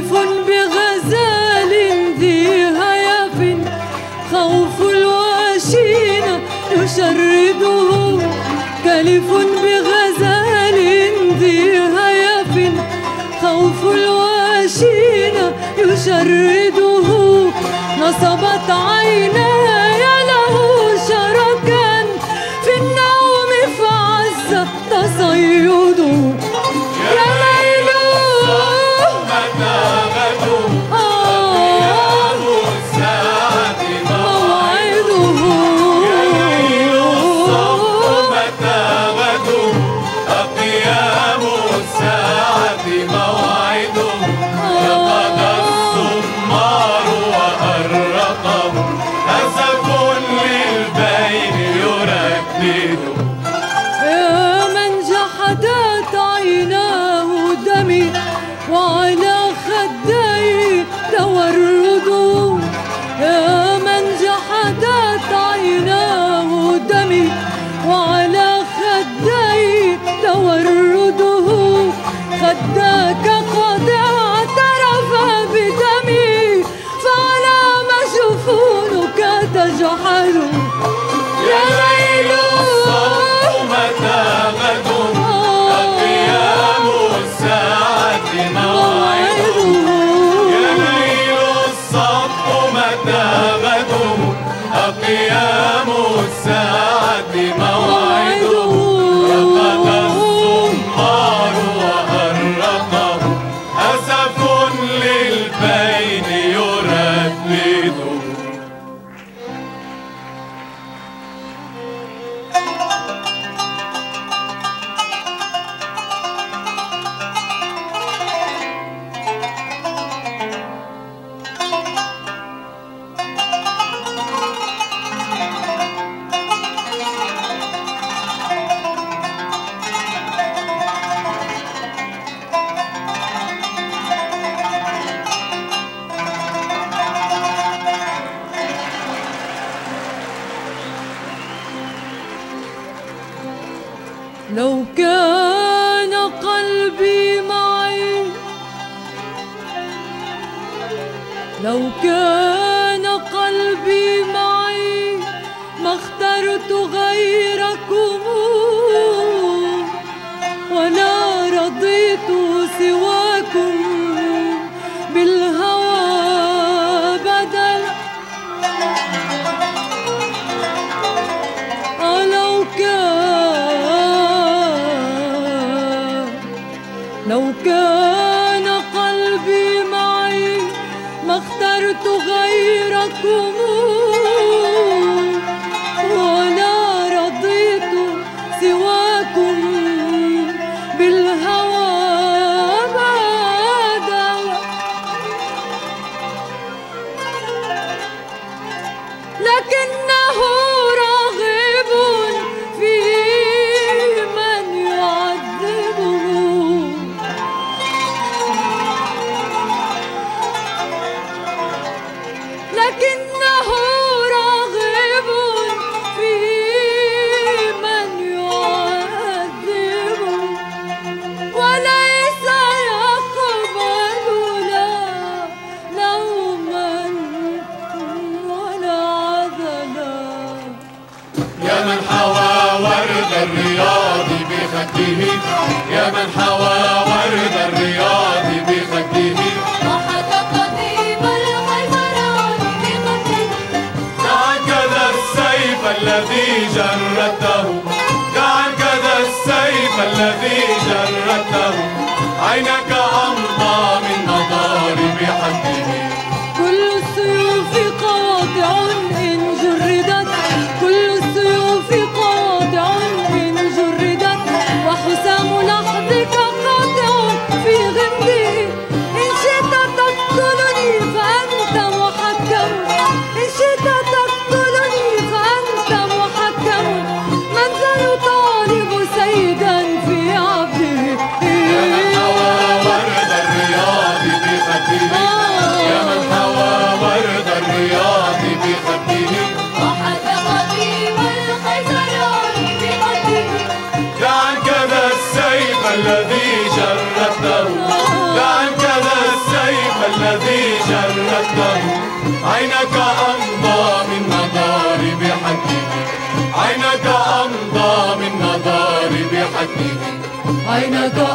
موصوف بغزال ذي هيف خوف الواشين يشرده تلف sun. لو كان قلبي معي ما اخترت غيركم. ولا رضيت سواكم بالهوى بدلا لو كان لو كان como الرياض بخده. يا من حوى ورد الرياض بخده. الذي جرته. تعجل السيف الذي جرته. aynada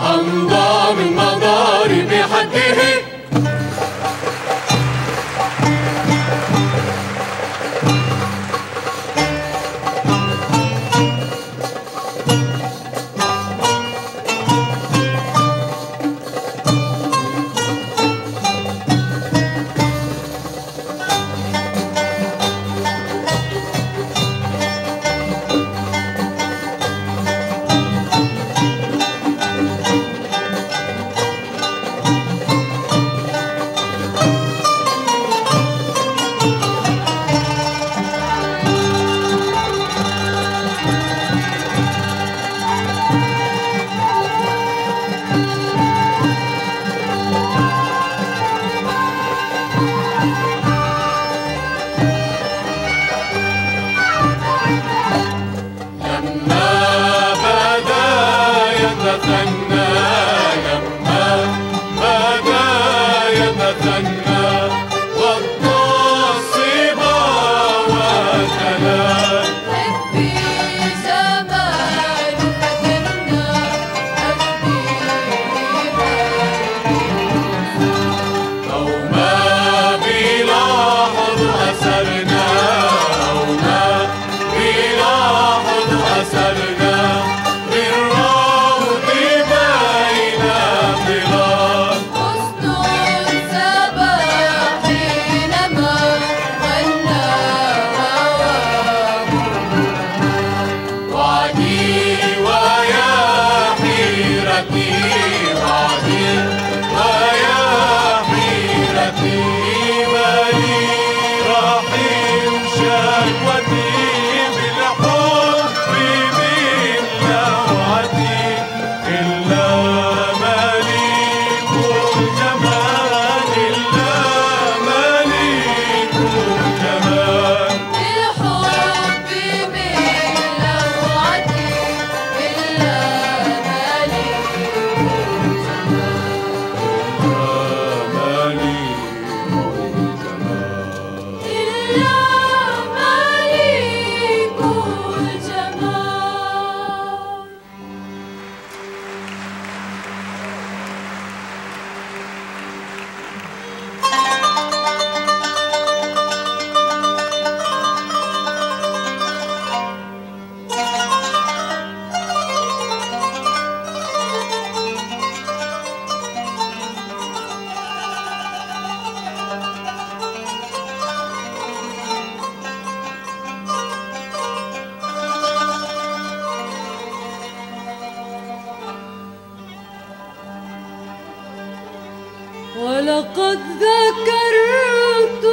لقد ذكرتك.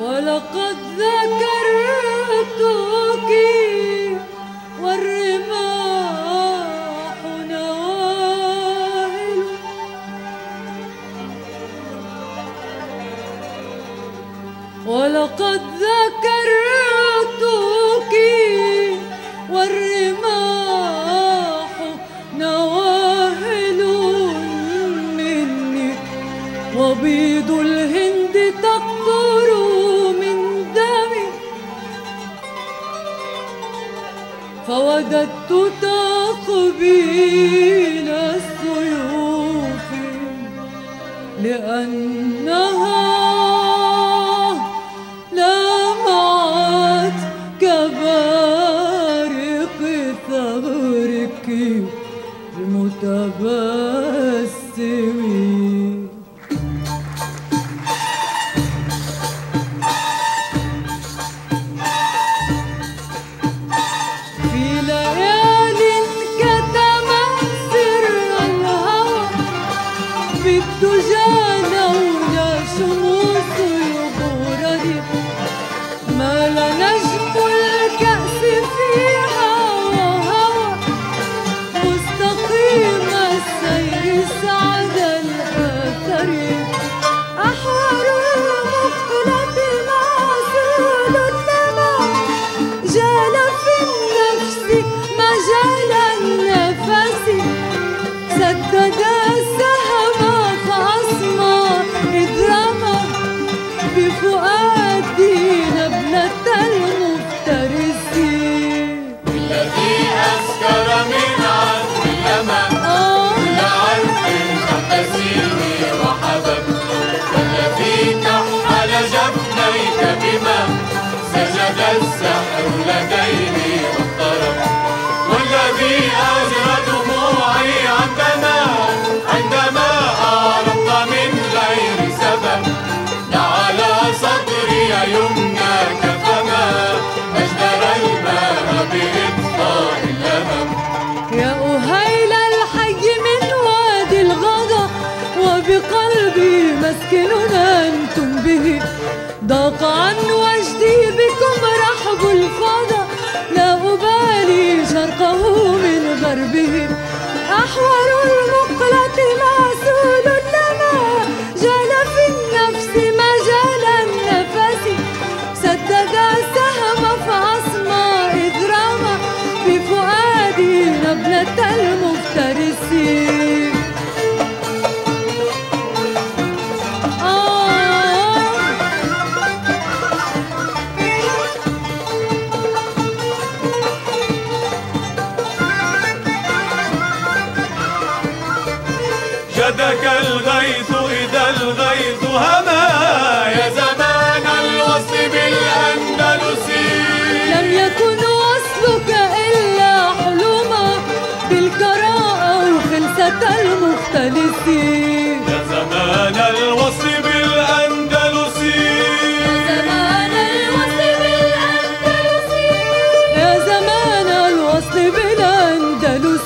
ولقد ذكرتك. والرماح نواهل ولقد ذكرتك ووددت تقبيل السيوف لأنها والذي أجرى دموعي عندنا عندما أعرضت من غير سبب. على صدري يمنى كفما أجدر الماء بإبطاء اللهم يا أهيل الحي من وادي الغضا وبقلبي مسكن أنتم به. ضاق عني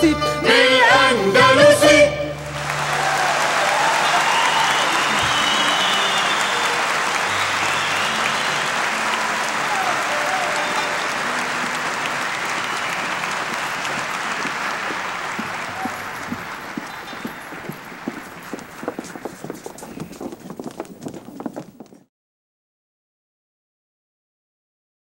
Merci.